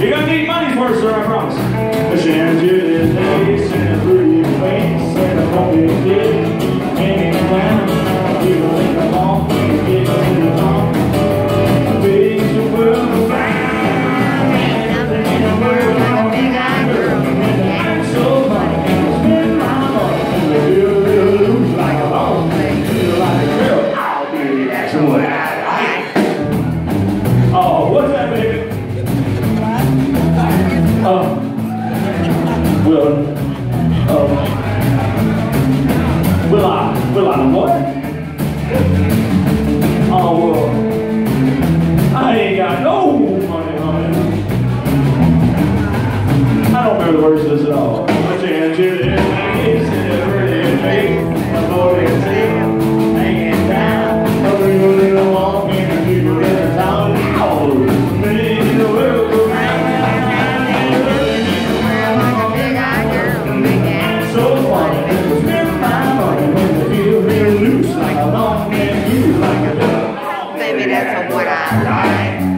You're gonna need money for it, sir, I promise. Um, will, um, will I, will I what? Oh, well, I ain't got no money, honey. I don't remember the words of this at all. Put your hands here What I.